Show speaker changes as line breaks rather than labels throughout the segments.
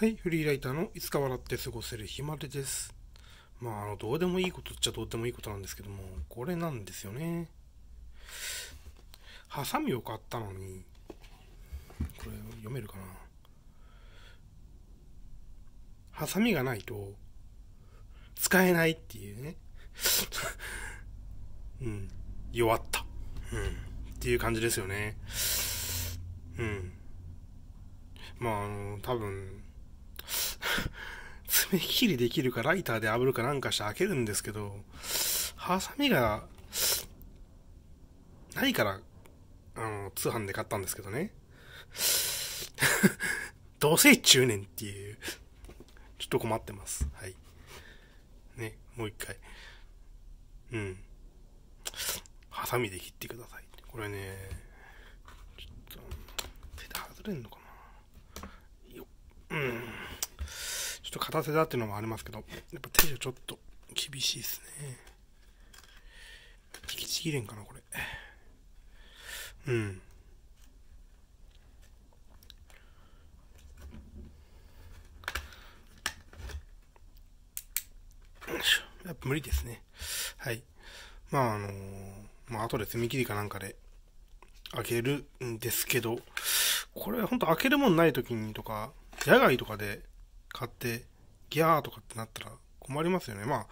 はい、フリーライターのいつか笑って過ごせるひまれです。まあ、あの、どうでもいいことっちゃどうでもいいことなんですけども、これなんですよね。ハサミを買ったのに、これ読めるかな。ハサミがないと、使えないっていうね。うん、弱った。うん、っていう感じですよね。うん。まあ、あの、多分、爪切りできるかライターで炙るかなんかして開けるんですけど、ハサミが、ないから、あの、通販で買ったんですけどね。どうせ中年っていう、ちょっと困ってます。はい。ね、もう一回。うん。ハサミで切ってください。これね、ちょっと、手で外れんのかなようん。ちょっと片手だっていうのもありますけど、やっぱ手じゃちょっと厳しいですね。引きちぎれんかな、これ。うん。やっぱ無理ですね。はい。まあ、あのー、まあ、後で爪切りかなんかで開けるんですけど、これほんと開けるもんない時にとか、野外とかで買って、ギャーとかってなったら困りますよね。まあ、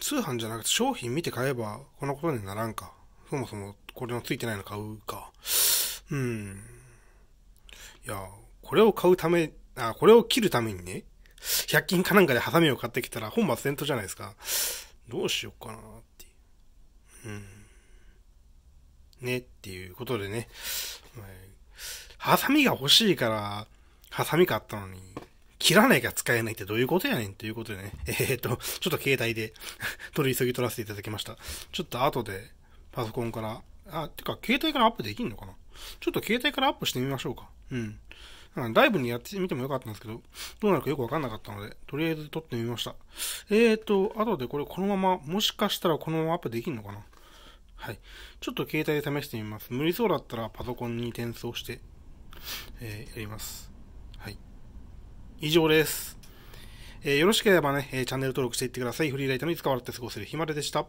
通販じゃなくて商品見て買えば、こんなことにならんか。そもそもこれのついてないの買うか。うん。いや、これを買うため、あ、これを切るためにね、100均かなんかでハサミを買ってきたら本末転倒じゃないですか。どうしようかなってう。うん。ね、っていうことでね。ハサミが欲しいから、ハサミ買ったのに、切らないが使えないってどういうことやねんということでね。えー、っと、ちょっと携帯で 取り急ぎ取らせていただきました。ちょっと後でパソコンから、あ、てか携帯からアップできんのかな？ちょっと携帯からアップしてみましょうか。うん。ライブにやってみてもよかったんですけど、どうなるかよくわかんなかったので、とりあえず撮ってみました。えーと、後でこれこのまま、もしかしたらこのままアップできんのかな？はい。ちょっと携帯で試してみます。無理そうだったらパソコンに転送して、えー、やります。以上です。えー、よろしければね、チャンネル登録していってください。フリーライターのいつか笑って過ごせる日まででした。